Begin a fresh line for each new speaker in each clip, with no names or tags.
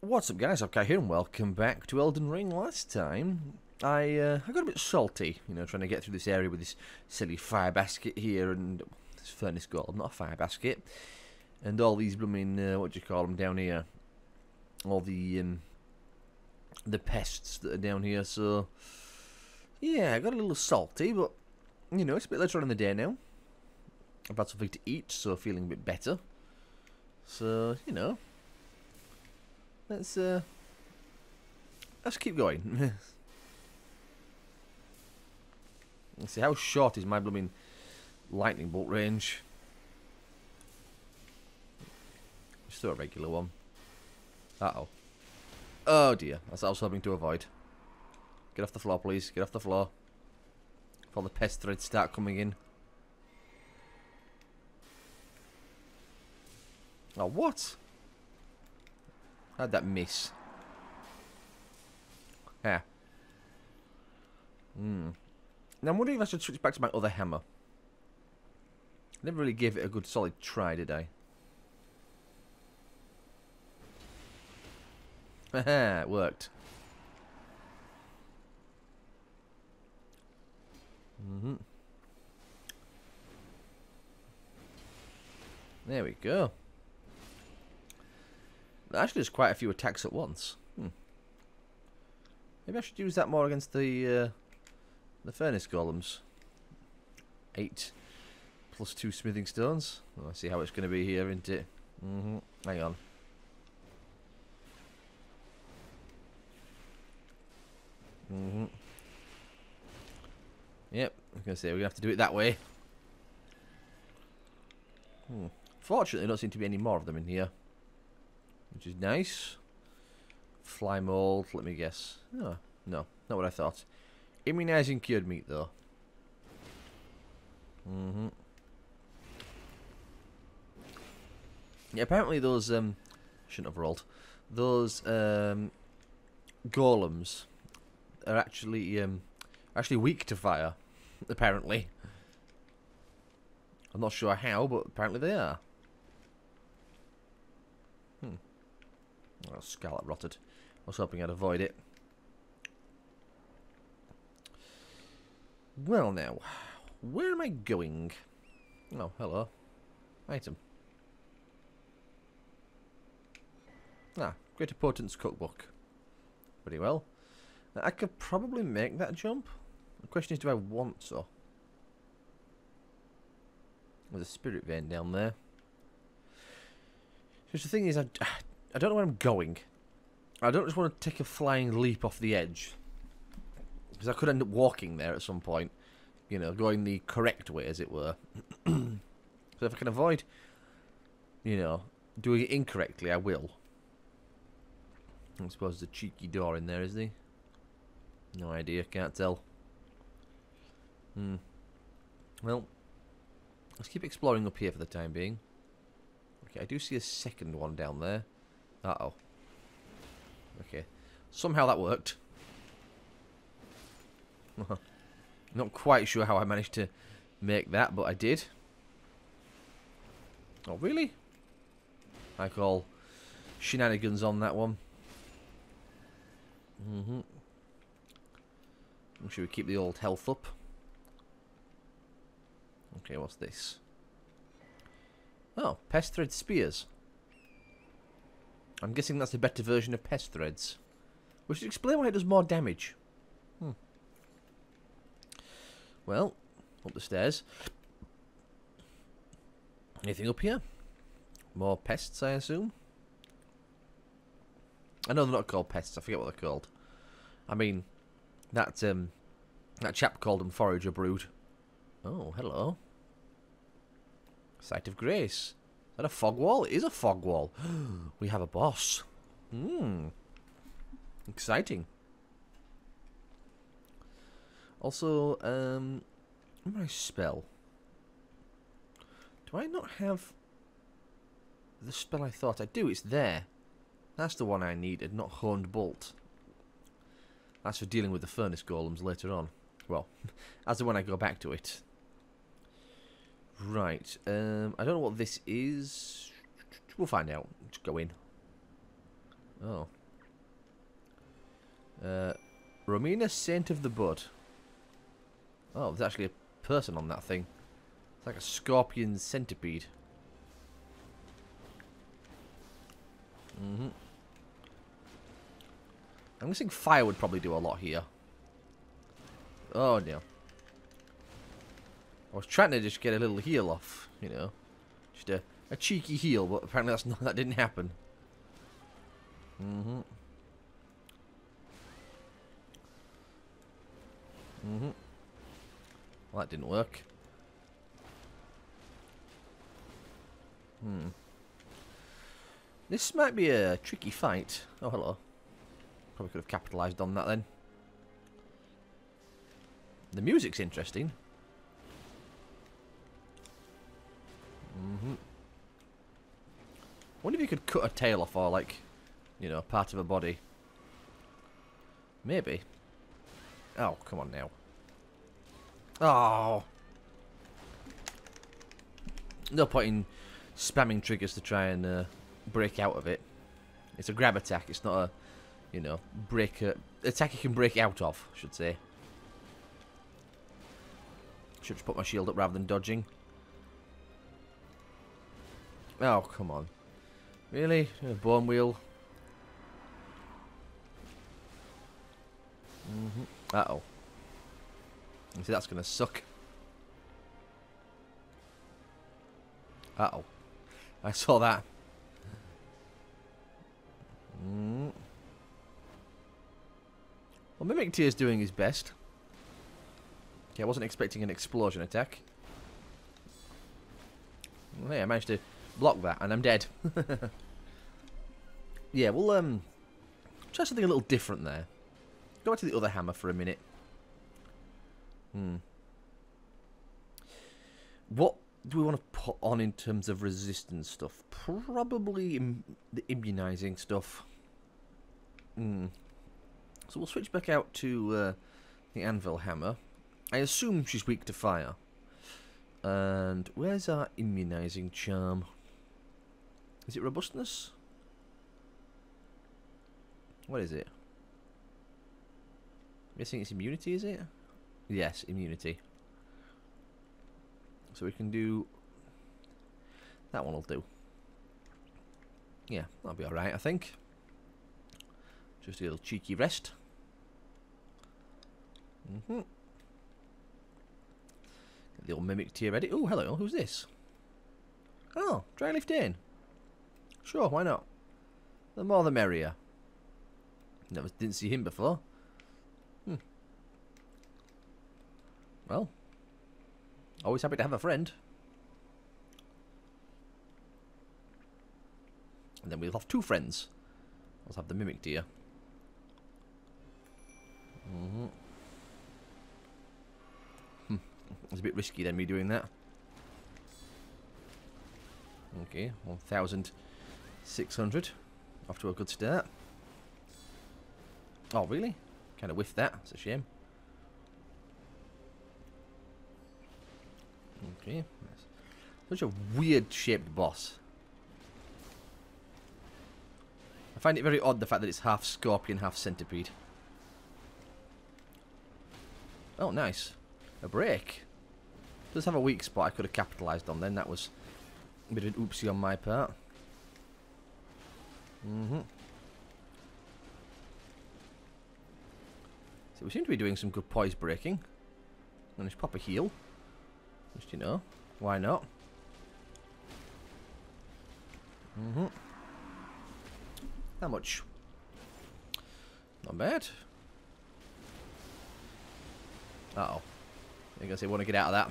What's up guys, Okay here and welcome back to Elden Ring. Last time, I uh, I got a bit salty, you know, trying to get through this area with this silly fire basket here and this furnace golem, not a fire basket, and all these blooming, uh, what do you call them down here, all the, um, the pests that are down here, so, yeah, I got a little salty, but, you know, it's a bit later on in the day now. I've had something to eat, so feeling a bit better. So, you know, let's uh, let's keep going. let's see how short is my blooming lightning bolt range. Just throw a regular one. Uh oh. Oh dear, that's what I was hoping to avoid. Get off the floor, please. Get off the floor. Before the pest threads start coming in. Oh, what? How'd that miss? Yeah. Hmm. Now, I'm wondering if I should switch back to my other hammer. Never really gave it a good solid try, did I? Haha, it worked. Mm-hmm. There we go. Actually, there's quite a few attacks at once. Hmm. Maybe I should use that more against the uh, the furnace golems. Eight plus two smithing stones. Well, see how it's going to be here, isn't it? Mm -hmm. Hang on. Mm hmm Yep, I was going to say, to have to do it that way. Hmm. Fortunately, there don't seem to be any more of them in here which is nice. Fly mold, let me guess. Oh, no, not what I thought. Immunizing cured meat, though. Mm-hmm. Yeah, apparently those, um, shouldn't have rolled. Those, um, golems are actually, um, actually weak to fire, apparently. I'm not sure how, but apparently they are. Oh, scallop rotted. I was hoping I'd avoid it. Well now, where am I going? Oh, hello. Item. Ah, Great Importance Cookbook. Pretty well. I could probably make that jump. The question is, do I want to? There's a spirit vein down there. Because the thing is, I, I don't know where I'm going. I don't just want to take a flying leap off the edge. Because I could end up walking there at some point. You know, going the correct way, as it were. so if I can avoid, you know, doing it incorrectly, I will. I suppose there's a cheeky door in there, isn't he? No idea, can't tell. Hmm. Well, let's keep exploring up here for the time being. Okay, I do see a second one down there. Uh-oh. Okay. Somehow that worked. Not quite sure how I managed to make that, but I did. Oh, really? I call shenanigans on that one. Mm-hmm. sure we keep the old health up? Okay, what's this? Oh, pest thread spears. I'm guessing that's a better version of pest threads. Which should explain why it does more damage. Hmm. Well, up the stairs. Anything up here? More pests, I assume? I know they're not called pests, I forget what they're called. I mean, that um, that chap called them forager brood. Oh, hello. Site of Grace that a fog wall? It is a fog wall. we have a boss. Hmm. Exciting. Also, um, my spell. Do I not have the spell I thought I do? It's there. That's the one I needed, not Honed Bolt. That's for dealing with the furnace golems later on. Well, as the when I go back to it. Right. Um, I don't know what this is. We'll find out. Just go in. Oh. Uh, Romina, Saint of the Bud. Oh, there's actually a person on that thing. It's like a scorpion centipede. Mm hmm I'm guessing fire would probably do a lot here. Oh, no. I was trying to just get a little heal off, you know. Just a, a cheeky heal, but apparently that's not, that didn't happen. Mm-hmm. Mm-hmm. Well, that didn't work. Hmm. This might be a tricky fight. Oh, hello. Probably could have capitalised on that then. The music's interesting. You could cut a tail off or, like, you know, part of a body. Maybe. Oh, come on now. Oh. No point in spamming triggers to try and uh, break out of it. It's a grab attack. It's not a, you know, break a, attack you can break out of, I should say. Should just put my shield up rather than dodging. Oh, come on. Really? A bone wheel? Mm -hmm. Uh-oh. See, that's going to suck. Uh-oh. I saw that. Mm. Well, Mimic Tear is doing his best. Okay, I wasn't expecting an explosion attack. Well, hey, I managed to block that, and I'm dead. yeah, we'll um, try something a little different there. Go back to the other hammer for a minute. Hmm. What do we want to put on in terms of resistance stuff? Probably Im the immunizing stuff. Hmm. So we'll switch back out to uh, the anvil hammer. I assume she's weak to fire. And where's our immunizing charm? Is it robustness? What is it? I'm guessing it's immunity, is it? Yes, immunity. So we can do... That one will do. Yeah, that'll be alright, I think. Just a little cheeky rest. Mm hmm Get the old mimic tear ready. Oh, hello, who's this? Oh, Dryleaf Dane. Sure, why not? The more the merrier. Never didn't see him before. Hmm. Well, always happy to have a friend. And then we'll have two friends. Let's have the mimic tear. Mm -hmm. Hmm. It's a bit risky then me doing that. Okay, 1,600. Off to a good start. Oh, really? Kind of whiffed that. It's a shame. Okay. Such a weird shaped boss. I find it very odd the fact that it's half scorpion, half centipede. Oh, nice. A break. Does have a weak spot I could have capitalised on then. That was a bit of an oopsie on my part. Mm-hmm. So we seem to be doing some good poise breaking. And just pop a heal. Just, you know, why not? Mm-hmm. How much? Not bad. Uh-oh. I guess they want to get out of that.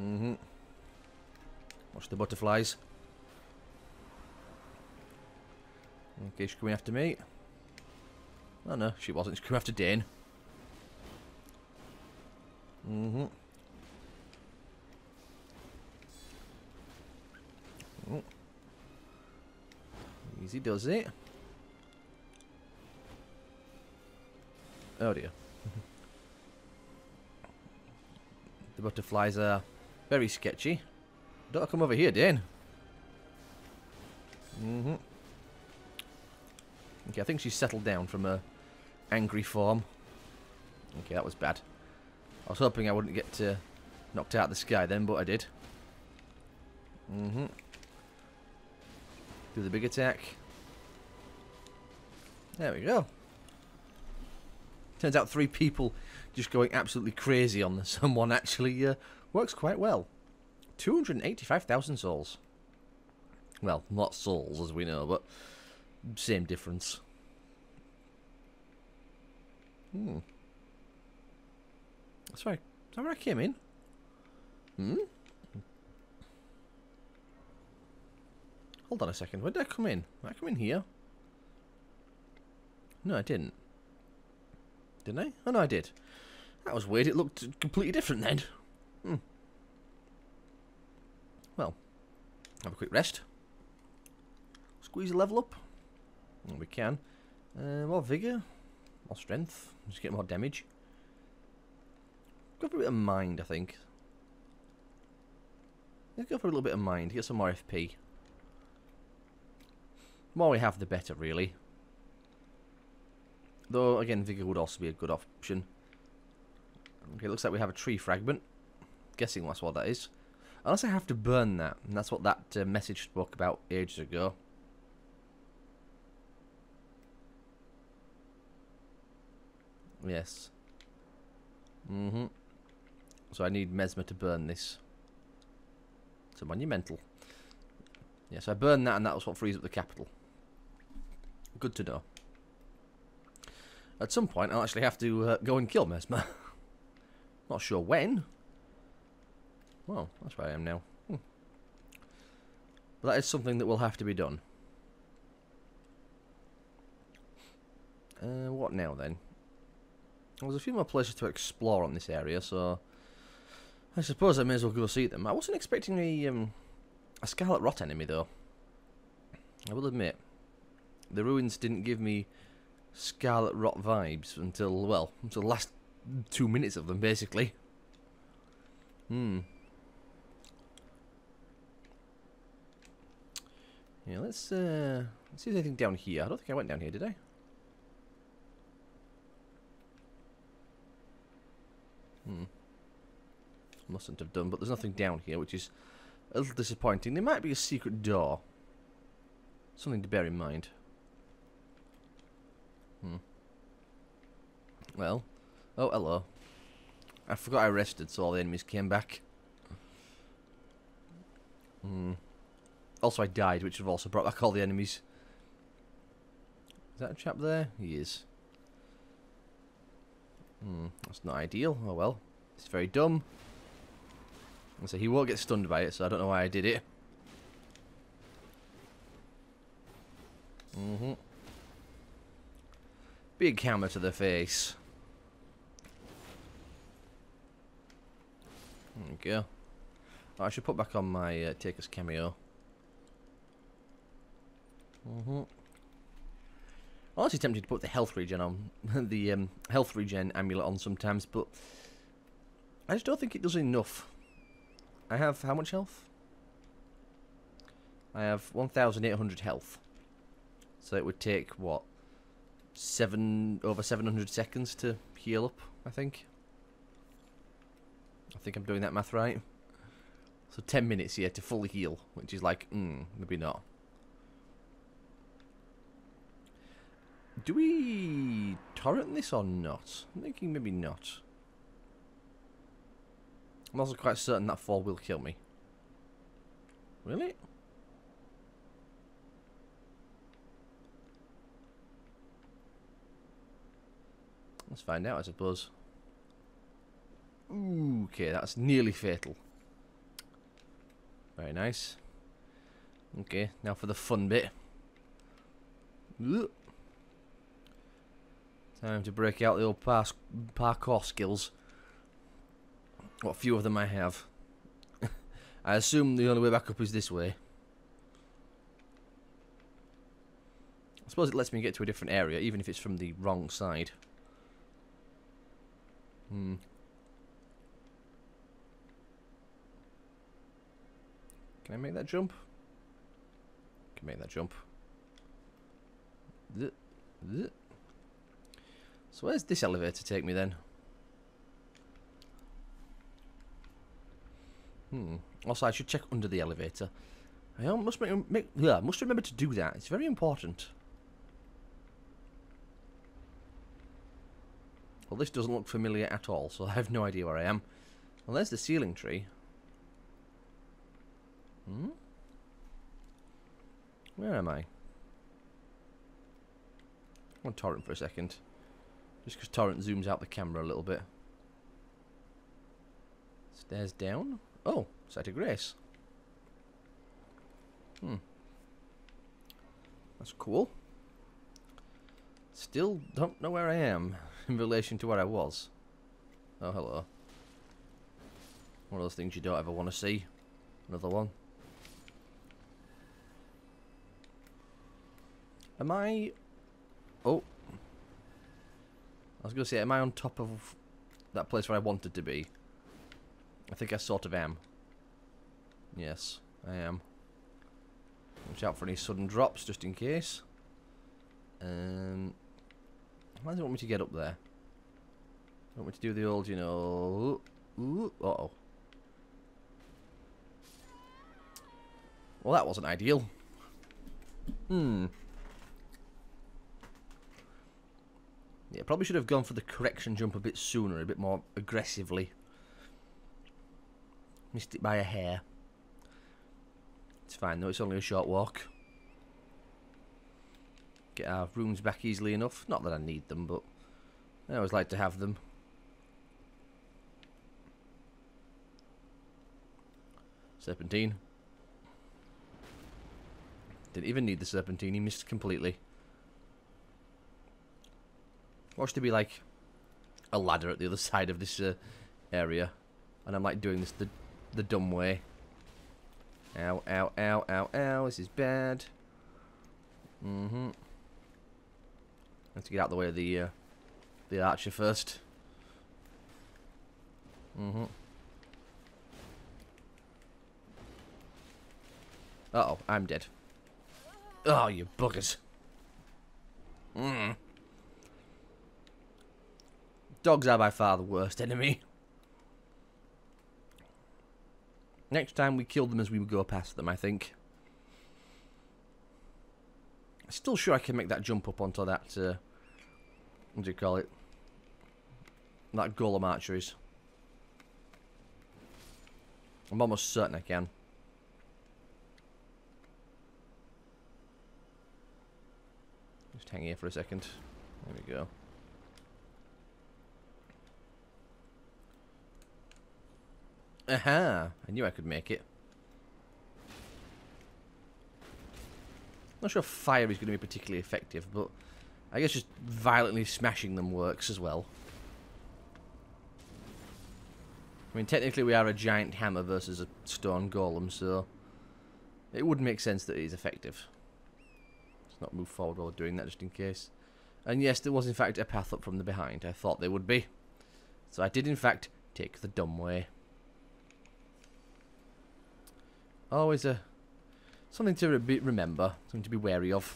Mm-hmm. Watch the butterflies. Okay, she's coming after me. Oh no, she wasn't. She's coming after Dane. Mm-hmm. Oh. Easy does it. Oh dear. the butterflies are very sketchy. Don't come over here, Dane. Mm-hmm. Okay, I think she's settled down from her angry form. Okay, that was bad. I was hoping I wouldn't get uh, knocked out of the sky then, but I did. Mm-hmm. Do the big attack. There we go. Turns out three people just going absolutely crazy on someone actually uh, works quite well. 285,000 souls. Well, not souls as we know, but same difference. Hmm. That's right. Is that where I came in? Hmm? Hold on a second. Where did I come in? Did I come in here? No, I didn't. Didn't I? Oh, no, I did. That was weird. It looked completely different then. Hmm. Well, have a quick rest. Squeeze a level up. We can. Uh, more vigour. More strength. Just get more damage. Go for a bit of mind, I think. Let's go for a little bit of mind. Get some more FP. The more we have, the better, really. Though, again, Vigor would also be a good option. Okay, looks like we have a tree fragment. Guessing that's what that is. Unless I have to burn that, and that's what that uh, message spoke about ages ago. Yes. Mm-hmm. So I need Messmer to burn this. It's a monumental. Yes, I burned that and that was what frees up the capital. Good to know. At some point, I'll actually have to uh, go and kill Messmer. Not sure when. Well, that's where I am now. Hmm. But that is something that will have to be done. Uh, what now then? There's a few more places to explore on this area, so I suppose I may as well go see them. I wasn't expecting a um, a Scarlet Rot enemy though. I will admit, the ruins didn't give me Scarlet Rot vibes until well, until the last two minutes of them basically. Hmm. Yeah, let's uh, let's see if there's anything down here. I don't think I went down here, did I? Hmm. Mustn't have done, but there's nothing down here, which is a little disappointing. There might be a secret door. Something to bear in mind. Hmm. Well. Oh, hello. I forgot I rested, so all the enemies came back. Hmm. Also, I died, which would have also brought back all the enemies. Is that a chap there? He is. Hmm, that's not ideal. Oh well. It's very dumb. And so he won't get stunned by it, so I don't know why I did it. Mm-hmm. Big hammer to the face. There we go. Oh, I should put back on my uh, Taker's cameo. Mm-hmm. I'm actually tempted to put the health regen on, the um, health regen amulet on sometimes, but I just don't think it does enough. I have how much health? I have 1,800 health. So it would take, what, seven over 700 seconds to heal up, I think. I think I'm doing that math right. So 10 minutes here to fully heal, which is like, hmm, maybe not. Do we torrent this or not? I'm thinking maybe not. I'm also quite certain that fall will kill me. Really? Let's find out, I suppose. Okay, that's nearly fatal. Very nice. Okay, now for the fun bit. Ugh. Time to break out the old parkour skills. What few of them I have. I assume the only way back up is this way. I suppose it lets me get to a different area, even if it's from the wrong side. Hmm. Can I make that jump? Can make that jump. Ugh. So where's this elevator take me then? Hmm. Also, I should check under the elevator. I must make, make yeah, must remember to do that. It's very important. Well, this doesn't look familiar at all, so I have no idea where I am. Well, there's the ceiling tree. Hmm? Where am I? I'm on torrent for a second. Just because torrent zooms out the camera a little bit. Stairs down. Oh, Site of grace. Hmm. That's cool. Still don't know where I am in relation to where I was. Oh, hello. One of those things you don't ever want to see. Another one. Am I... Oh. I was going to say, am I on top of that place where I wanted to be? I think I sort of am. Yes, I am. Watch out for any sudden drops, just in case. Um, why does it want me to get up there? Want me to do the old, you know... Ooh, uh oh Well, that wasn't ideal. Hmm. Yeah, probably should have gone for the correction jump a bit sooner, a bit more aggressively. Missed it by a hair. It's fine though, it's only a short walk. Get our runes back easily enough. Not that I need them, but I always like to have them. Serpentine. Didn't even need the serpentine, he missed completely. Watch to be like a ladder at the other side of this uh, area. And I'm like doing this the, the dumb way. Ow, ow, ow, ow, ow. This is bad. Mm-hmm. Let's get out of the way of the, uh, the archer first. Mm-hmm. Uh oh I'm dead. Oh, you buggers. Mm. Dogs are by far the worst enemy. Next time we kill them as we go past them, I think. I'm Still sure I can make that jump up onto that, uh, what do you call it? That golem archeries. I'm almost certain I can. Just hang here for a second. There we go. Aha! I knew I could make it. Not sure fire is going to be particularly effective, but I guess just violently smashing them works as well. I mean, technically we are a giant hammer versus a stone golem, so it would make sense that it is effective. Let's not move forward while doing that, just in case. And yes, there was in fact a path up from the behind. I thought there would be. So I did in fact take the dumb way. Oh, always a something to re remember, something to be wary of.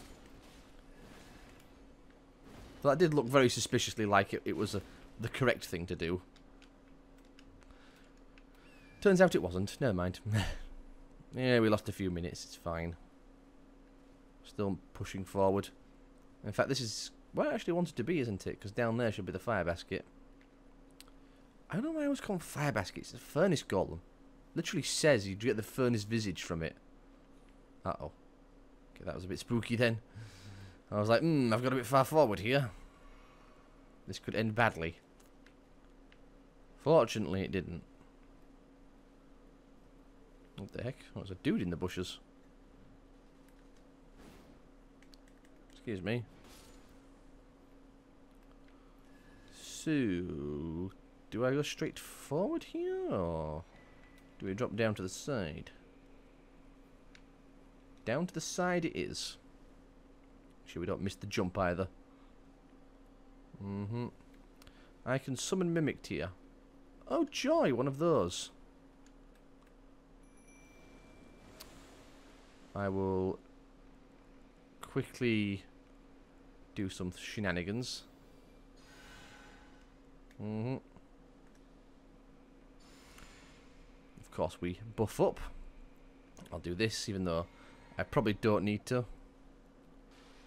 But that did look very suspiciously like it, it was a, the correct thing to do. Turns out it wasn't. Never mind. yeah, we lost a few minutes. It's fine. Still pushing forward. In fact, this is where I actually wanted to be, isn't it? Because down there should be the fire basket. I don't know why I always call them fire baskets. It's a furnace golem. Literally says you get the furnace visage from it. Uh-oh. Okay, that was a bit spooky then. I was like, hmm, I've got a bit far forward here. This could end badly. Fortunately, it didn't. What the heck? Oh, there's a dude in the bushes. Excuse me. So, do I go straight forward here, or... Do we drop down to the side? Down to the side it is. Sure we don't miss the jump either. Mm-hmm. I can summon Mimic here. Oh joy, one of those. I will quickly do some shenanigans. Mm hmm Of course, we buff up. I'll do this, even though I probably don't need to.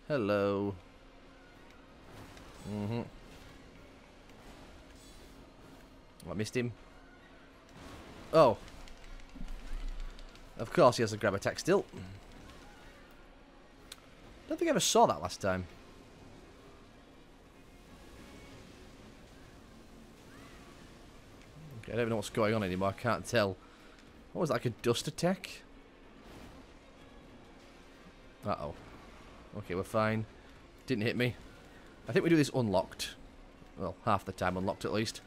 Hello. Mm hmm I missed him. Oh. Of course he has a grab attack still. don't think I ever saw that last time. Okay, I don't even know what's going on anymore. I can't tell. What was that, like a dust attack? Uh-oh. Okay, we're fine. Didn't hit me. I think we do this unlocked. Well, half the time unlocked at least.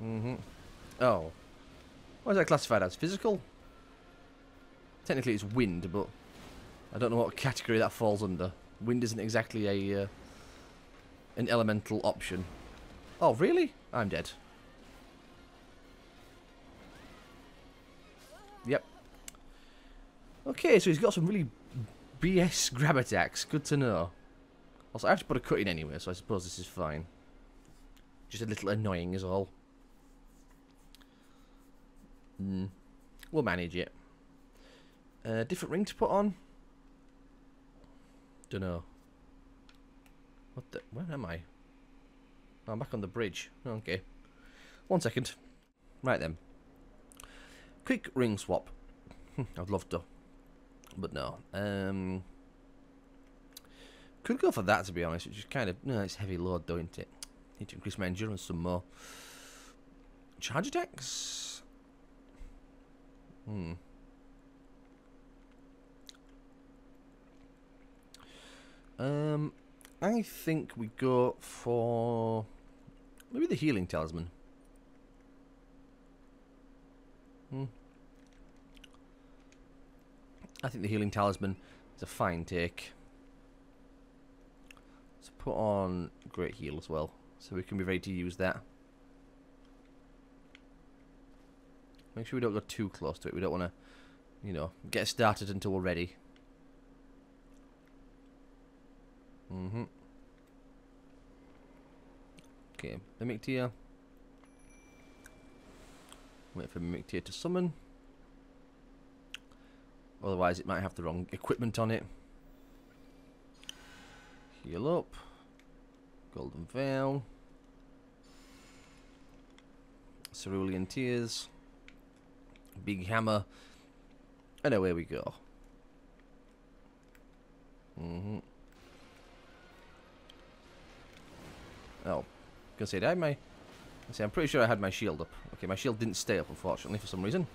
Mm-hmm. Oh. What is that classified as? Physical? Technically it's wind, but I don't know what category that falls under. Wind isn't exactly a uh, an elemental option. Oh, really? I'm dead. Yep. Okay, so he's got some really BS grab attacks. Good to know. Also, I have to put a cut in anyway, so I suppose this is fine. Just a little annoying is all. Mm. We'll manage it. Uh, different ring to put on? Don't know. What the? Where am I? Oh, I'm back on the bridge. Okay. One second. Right then. Quick ring swap. I'd love to. But no. Um, could go for that to be honest, which is kind of no, it's heavy load, don't it? Need to increase my endurance some more. Charge attacks. Hmm. Um, I think we go for maybe the healing talisman. Hmm. I think the healing talisman is a fine take. Let's put on great heal as well, so we can be ready to use that. Make sure we don't go too close to it. We don't want to, you know, get started until we're ready. Mm-hmm. Okay, Mimic Tear. Wait for Mimic Tear to summon. Otherwise it might have the wrong equipment on it. Heal up. Golden Vow. Cerulean Tears. Big Hammer. And away we go. Mm-hmm. Oh, gonna say, did I my... say, I'm pretty sure I had my shield up. Okay, my shield didn't stay up, unfortunately, for some reason.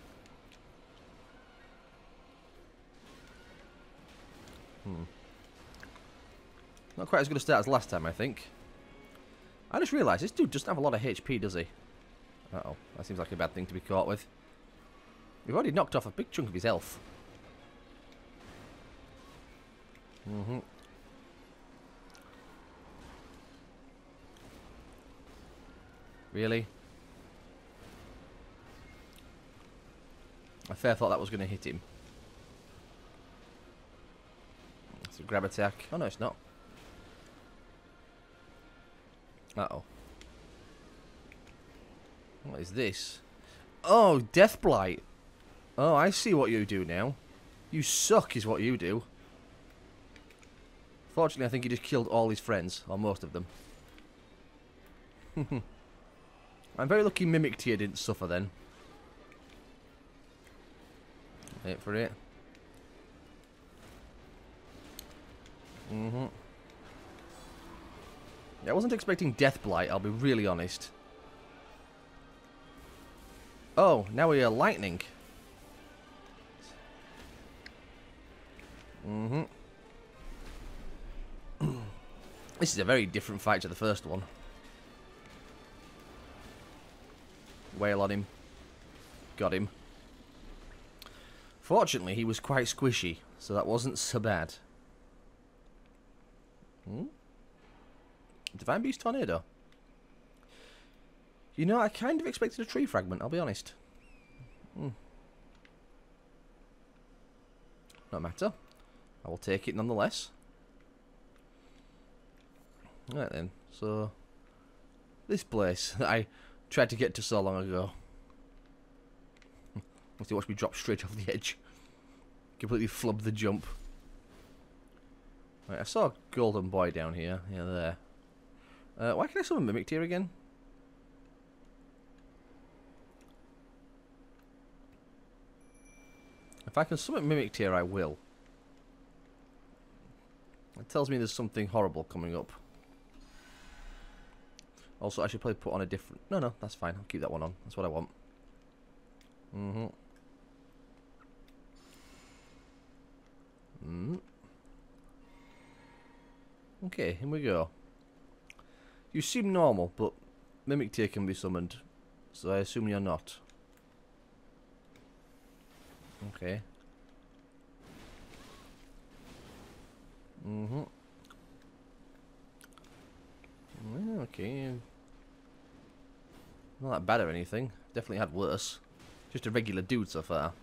Hmm. Not quite as good a start as last time, I think. I just realised this dude doesn't have a lot of HP, does he? Uh-oh, that seems like a bad thing to be caught with. We've already knocked off a big chunk of his health. Mm-hmm. Really? I fair thought that was going to hit him. It's a grab attack. Oh no, it's not. Uh-oh. What is this? Oh, Death Blight. Oh, I see what you do now. You suck is what you do. Fortunately, I think he just killed all his friends, or most of them. I'm very lucky Mimic Tear didn't suffer then. Wait for it. Mm-hmm. Yeah, I wasn't expecting Death Blight, I'll be really honest. Oh, now we are lightning. Mm-hmm. this is a very different fight to the first one. Wail on him. Got him. Fortunately, he was quite squishy, so that wasn't so bad. Hmm? Divine Beast Tornado. You know, I kind of expected a tree fragment, I'll be honest. Hmm. No matter. I will take it nonetheless. Right then, so... This place I tried to get to so long ago. You watch me drop straight off the edge. Completely flub the jump. Right, I saw a golden boy down here. Yeah, there. Uh, why can I summon Mimic Tear again? If I can summon Mimic Tear, I will. It tells me there's something horrible coming up. Also, I should probably put on a different... No, no, that's fine. I'll keep that one on. That's what I want. Mm-hmm. Mm. Okay, here we go. You seem normal, but Mimic Tear can be summoned. So I assume you're not. Okay. Mm-hmm. okay. Not that bad or anything. Definitely had worse. Just a regular dude so far.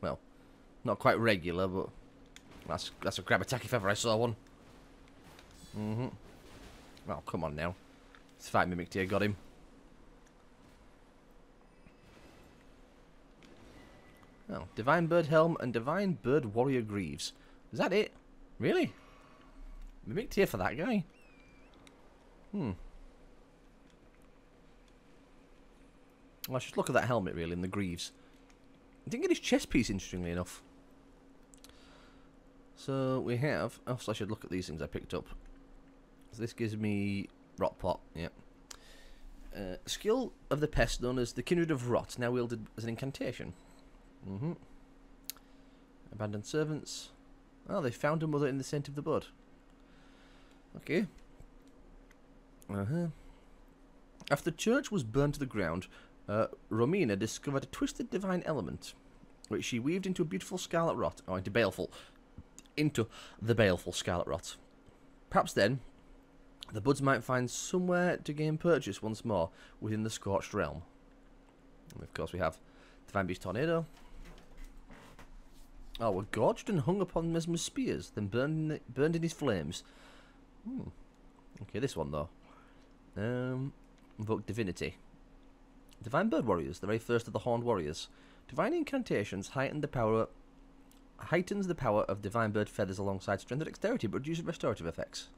Well, not quite regular, but that's that's a grab attack if ever I saw one. Mm-hmm. Well, come on now. This fight Mimic Tear got him. Oh, Divine Bird Helm and Divine Bird Warrior Greaves. Is that it? Really? Mimic Tear for that guy? Hmm. Well, should look at that helmet, really, and the greaves. I didn't get his chest piece, interestingly enough. So, we have... Oh, so I should look at these things I picked up. So this gives me Rot Pot, yeah. Uh, skill of the pest known as the Kindred of Rot, now wielded as an incantation. Mm -hmm. Abandoned servants. Oh, they found a mother in the Saint of the Bud. Okay. Uh-huh. After the church was burned to the ground, uh, Romina discovered a twisted divine element, which she weaved into a beautiful scarlet rot, or into baleful, into the baleful scarlet rot. Perhaps then, the buds might find somewhere to gain purchase once more within the scorched realm. And of course, we have Divine Beast Tornado. Oh, were gorged and hung upon Messmer's spears, then burned in, burned in his flames. Hmm. Okay, this one though. Um, invoke divinity. Divine Bird Warriors, the very first of the Horned Warriors. Divine incantations heighten the power heightens the power of divine bird feathers alongside strength and dexterity, but reduces restorative effects.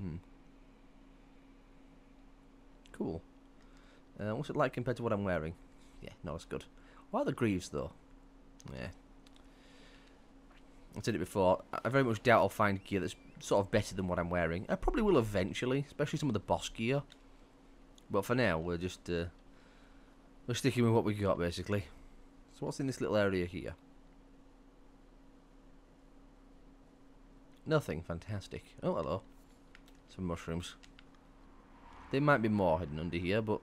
Hmm. Cool. Uh, what's it like compared to what I'm wearing? Yeah, not as good. Why are the greaves, though? Yeah. I said it before, I very much doubt I'll find gear that's sort of better than what I'm wearing. I probably will eventually, especially some of the boss gear. But for now, we're just uh, we're sticking with what we got basically. So what's in this little area here? Nothing. Fantastic. Oh, hello. Some mushrooms. There might be more hidden under here, but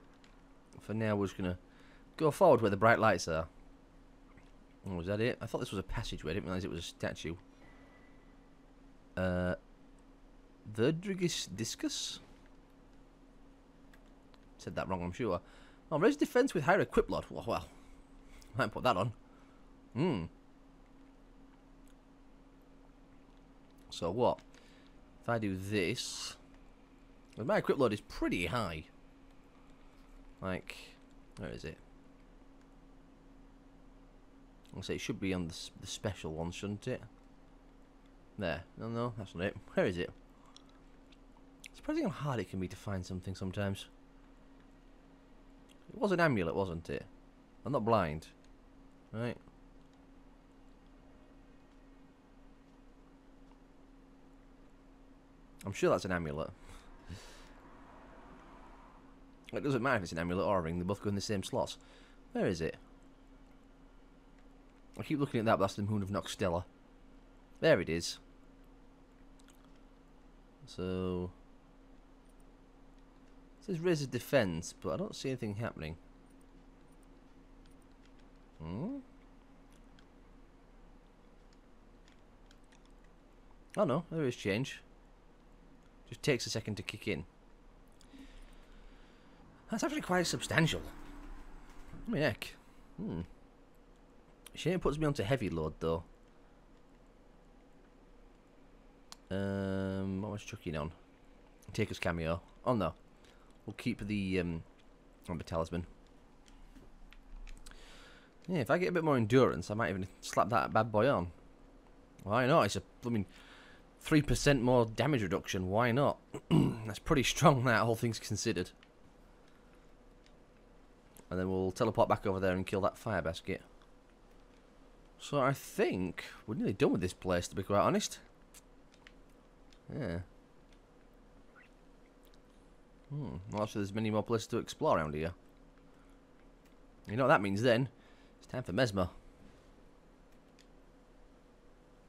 for now we're just going to go forward where the bright lights are. Oh, was that it? I thought this was a passageway. I didn't realise it was a statue. Uh, Verdigris Discus? Said that wrong, I'm sure. Oh, raise defense with higher equip lot. Well, well, might put that on. Hmm. So what? If I do this, well, my equip load is pretty high. Like, where is it? I'll say it should be on the, the special one, shouldn't it? There. No, no, that's not it. Where is it? Surprising how hard it can be to find something sometimes. It was an amulet, wasn't it? I'm not blind. Right? I'm sure that's an amulet. it doesn't matter if it's an amulet or a ring, they both go in the same slots. Where is it? I keep looking at that, but that's the Moon of Nokstella. There it is. So... It says raise a defense, but I don't see anything happening. Hmm? Oh no, there is change. Just takes a second to kick in. That's actually quite substantial. I mean, heck. Hmm. Shame it puts me onto heavy load though. Um, what was chucking on? Taker's cameo. Oh no, we'll keep the um, the talisman. Yeah, if I get a bit more endurance, I might even slap that bad boy on. Why not? It's a, I mean, three percent more damage reduction. Why not? That's pretty strong. That all things considered. And then we'll teleport back over there and kill that fire basket. So I think we're nearly done with this place, to be quite honest. Yeah. Hmm. Well, actually, there's many more places to explore around here. You know what that means then? It's time for Messmer.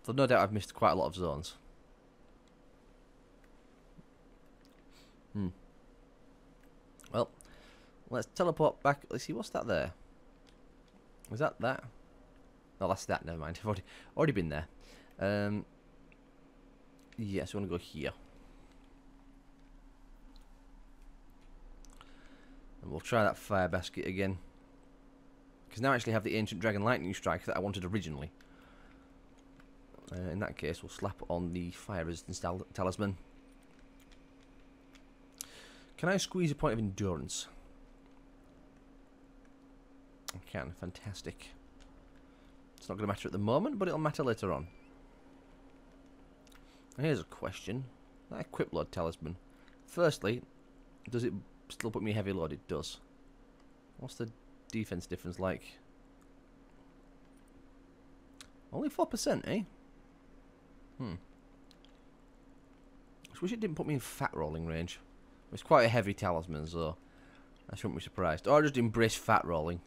Though no doubt I've missed quite a lot of zones. Hmm. Well, let's teleport back. Let's see, what's that there? Was that that? No, that's that. Never mind. I've already, already been there. Um, yes, we want to go here. And we'll try that fire basket again. Because now I actually have the Ancient Dragon Lightning Strike that I wanted originally. Uh, in that case, we'll slap on the Fire Resistance tal Talisman. Can I squeeze a point of endurance? I can. Fantastic. It's not going to matter at the moment, but it'll matter later on. Here's a question. That equip load talisman. Firstly, does it still put me heavy load? It does. What's the defense difference like? Only 4%, eh? Hmm. I wish it didn't put me in fat rolling range. It's quite a heavy talisman, so I shouldn't be surprised. Or just embrace fat rolling.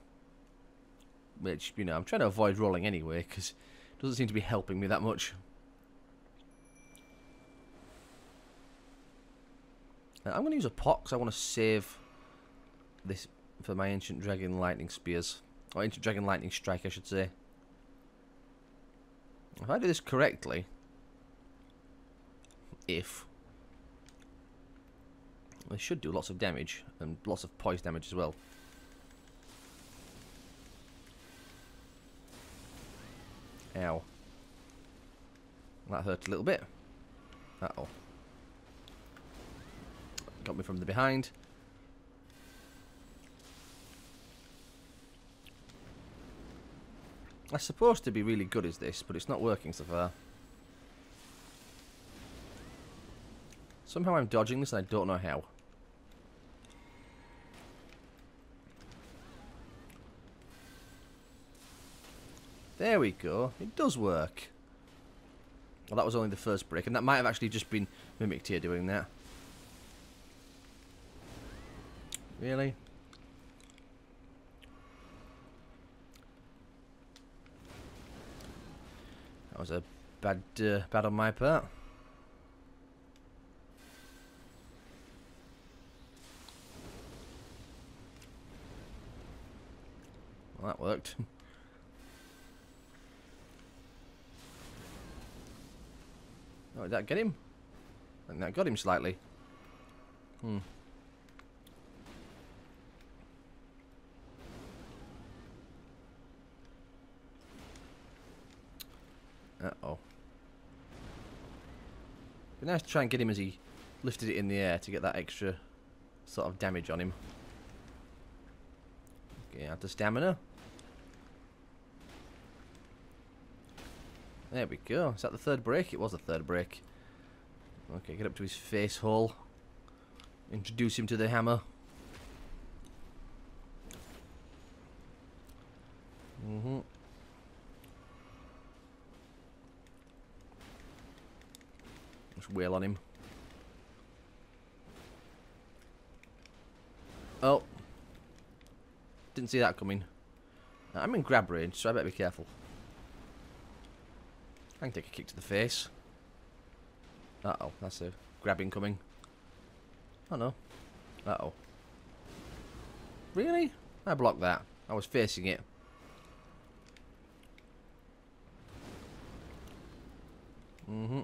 Which, you know, I'm trying to avoid rolling anyway, because it doesn't seem to be helping me that much. I'm going to use a pot, because I want to save this for my Ancient Dragon Lightning Spears. Or Ancient Dragon Lightning Strike, I should say. If I do this correctly, if they should do lots of damage and lots of poise damage as well. Ow. That hurt a little bit. Uh oh. Got me from the behind. That's supposed to be really good as this, but it's not working so far. Somehow I'm dodging this and I don't know how. There we go. It does work. Well, that was only the first brick, and that might have actually just been Mimic Tear doing that. Really? That was a bad, uh, bad on my part. Well, that worked. oh, did that get him? I think that got him slightly. Hmm. Uh-oh. Be nice to try and get him as he lifted it in the air to get that extra sort of damage on him. Okay, out to stamina. There we go. Is that the third break? It was the third break. Okay, get up to his face hole. Introduce him to the hammer. Mm-hmm. Wail on him. Oh. Didn't see that coming. I'm in grab range, so I better be careful. I can take a kick to the face. Uh-oh, that's a grabbing coming. Oh no. Uh-oh. Really? I blocked that. I was facing it. Mm-hmm.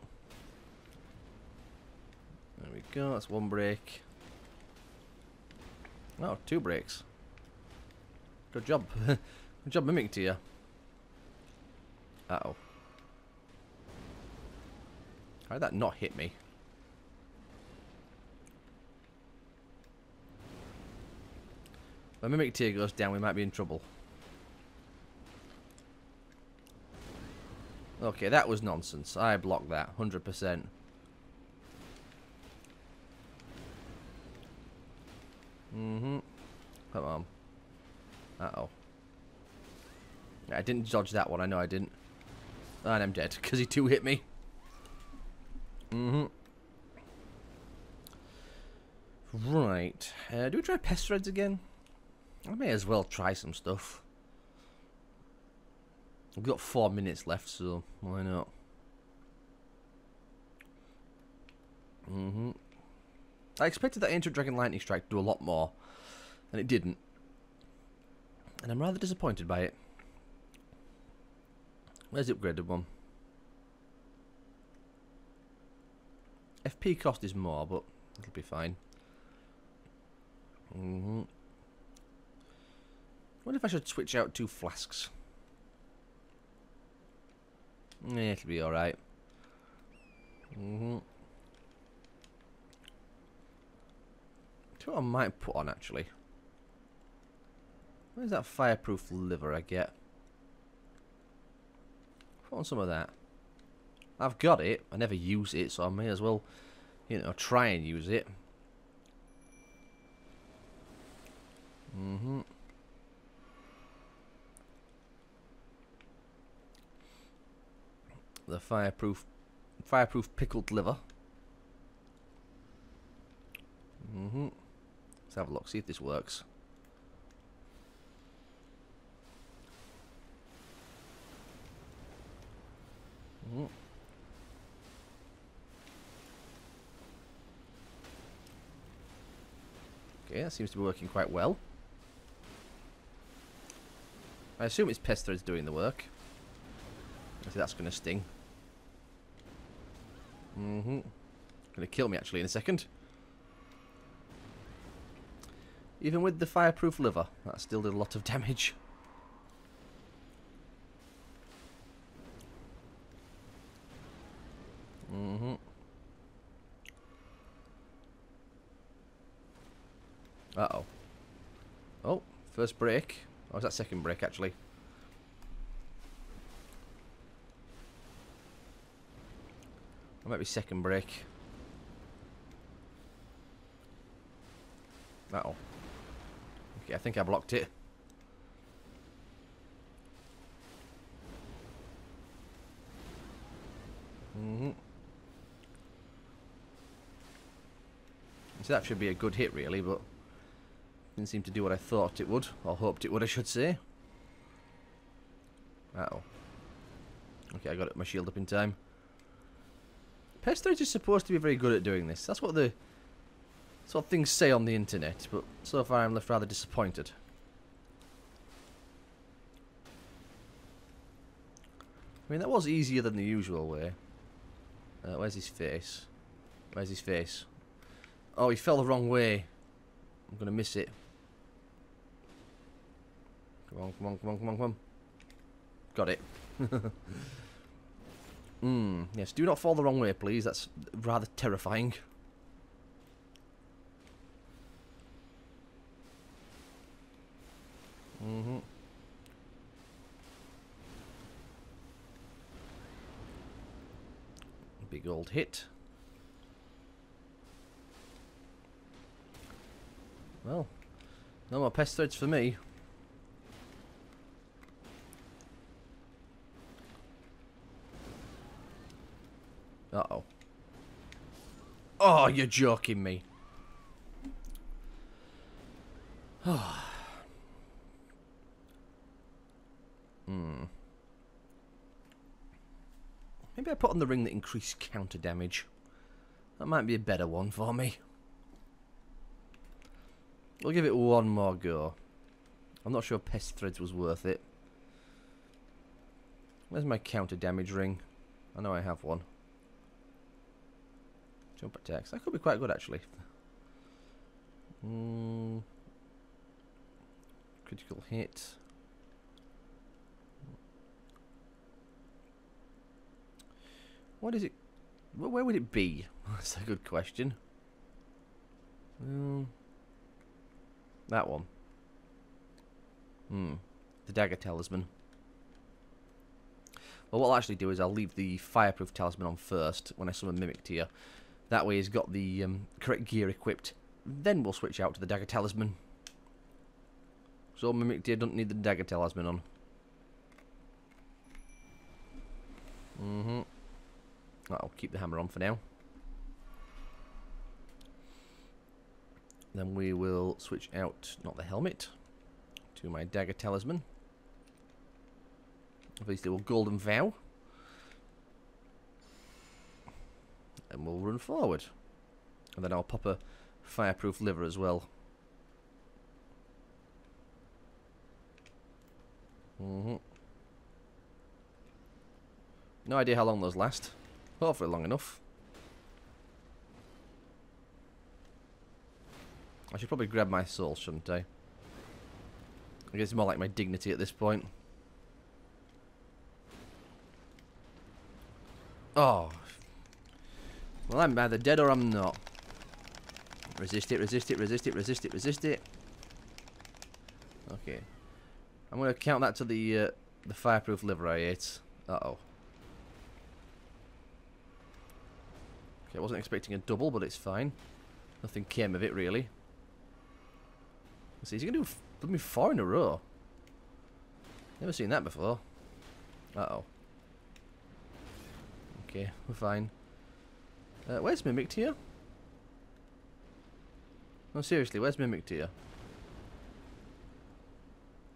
Go, that's one break. Oh, two breaks. Good job. Good job mimic to you. Uh-oh. How did that not hit me? When Mimic Tear goes down, we might be in trouble. Okay, that was nonsense. I blocked that, 100%. Mm-hmm. Come on. Uh-oh. I didn't dodge that one, I know I didn't. And I'm dead, because he two hit me. Mm-hmm. Right. Uh, do we try pest threads again? I may as well try some stuff. We've got four minutes left, so why not? Mm-hmm. I expected that Ancient Dragon Lightning Strike to do a lot more, and it didn't. And I'm rather disappointed by it. Where's the upgraded one? FP cost is more, but it'll be fine. Mm hmm wonder if I should switch out two flasks. Yeah, it'll be alright. Mm hmm what I might put on actually. Where's that fireproof liver I get? Put on some of that. I've got it. I never use it, so I may as well, you know, try and use it. Mm-hmm. The fireproof, fireproof pickled liver. Mm-hmm. Let's have a look, see if this works. Mm. Okay, that seems to be working quite well. I assume it's pest threads doing the work. I see that's going to sting. Mm-hmm. Going to kill me actually in a second. Even with the fireproof liver, that still did a lot of damage. Mm-hmm. Uh-oh. Oh, first break. Or was that second break, actually? Or might be second break. Uh oh Okay, I think I blocked it. Mm-hmm. So that should be a good hit, really, but didn't seem to do what I thought it would, or hoped it would, I should say. Uh oh Okay, I got my shield up in time. Pest is supposed to be very good at doing this. That's what the that's what things say on the internet, but so far I'm left rather disappointed. I mean, that was easier than the usual way. Uh, where's his face? Where's his face? Oh, he fell the wrong way. I'm going to miss it. Come on, come on, come on, come on, come on. Got it. Hmm, yes, do not fall the wrong way, please. That's rather terrifying. Mm-hmm. Big old hit. Well, no more pest threads for me. Uh-oh. Oh, you're joking me. Oh. I put on the ring that increased counter damage. That might be a better one for me. We'll give it one more go. I'm not sure Pest Threads was worth it. Where's my counter damage ring? I know I have one. Jump attacks. That could be quite good, actually. Mm. Critical hit. What is it? Where would it be? That's a good question. Hmm. That one. Hmm. The dagger talisman. Well, what I'll actually do is I'll leave the fireproof talisman on first when I summon Mimic Tear. That way he's got the um, correct gear equipped. Then we'll switch out to the dagger talisman. So Mimic Tear doesn't need the dagger talisman on. Mm-hmm. I'll keep the hammer on for now. Then we will switch out, not the helmet, to my dagger talisman. Obviously, we'll golden vow. And we'll run forward. And then I'll pop a fireproof liver as well. Mm-hmm. No idea how long those last. Hopefully long enough. I should probably grab my soul, shouldn't I? I guess it's more like my dignity at this point. Oh. Well, I'm either dead or I'm not. Resist it, resist it, resist it, resist it, resist it. Okay. I'm going to count that to the uh, the fireproof liver I ate. Uh-oh. Okay, I wasn't expecting a double, but it's fine. Nothing came of it, really. Let's see, he's going to do me four in a row. Never seen that before. Uh-oh. Okay, we're fine. Uh, where's Mimic Tear? No, seriously, where's Mimic Tear?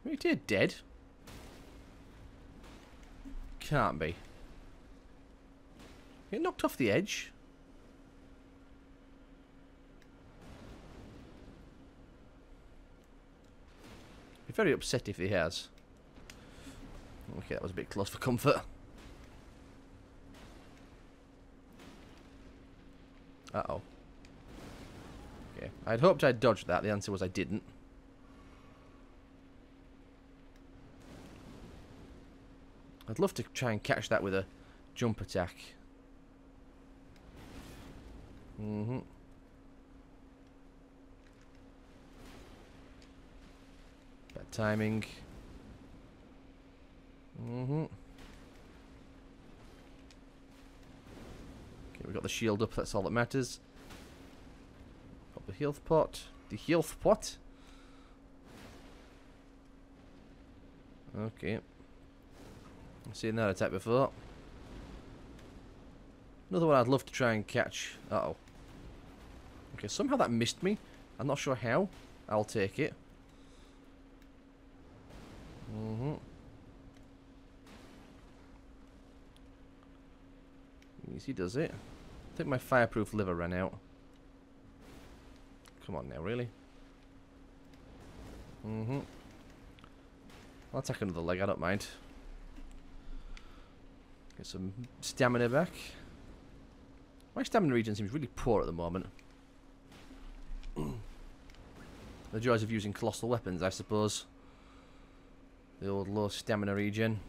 Mimic Tear dead? Can't be. Get knocked off the edge. Very upset if he has. Okay, that was a bit close for comfort. Uh-oh. Okay. I'd hoped I'd dodged that. The answer was I didn't. I'd love to try and catch that with a jump attack. Mm-hmm. Timing. Mm-hmm. Okay, we got the shield up, that's all that matters. Pop the health pot. The health pot? Okay. I've seen that attack before. Another one I'd love to try and catch. Uh oh Okay, somehow that missed me. I'm not sure how. I'll take it. Mm-hmm. Easy does it. I think my fireproof liver ran out. Come on now, really? Mm-hmm. I'll take another leg, I don't mind. Get some stamina back. My stamina region seems really poor at the moment. the joys of using colossal weapons, I suppose. The old low stamina region.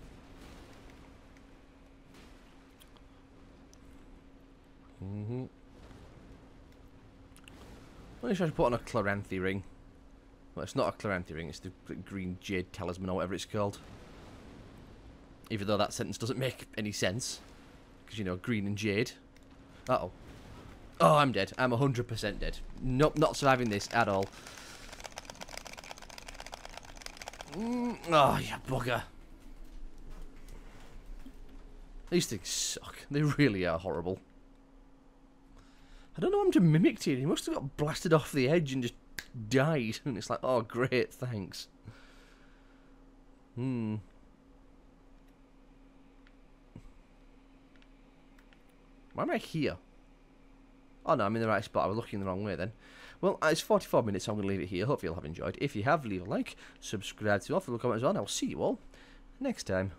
Wonder if I should put on a Chloranthy ring. Well, it's not a Chloranthy ring, it's the green jade talisman or whatever it's called. Even though that sentence doesn't make any sense. Because, you know, green and jade. Uh-oh. Oh, I'm dead. I'm 100% dead. Nope, not surviving this at all. Mm, oh, you bugger. These things suck. They really are horrible. I don't know him to mimic here. He must have got blasted off the edge and just died. And it's like, oh, great, thanks. Hmm. Why am I here? Oh no, I'm in the right spot. I was looking the wrong way then. Well, uh, it's 44 minutes, so I'm going to leave it here. Hope you'll have enjoyed. If you have, leave a like, subscribe to the a comment as well, and I'll see you all next time.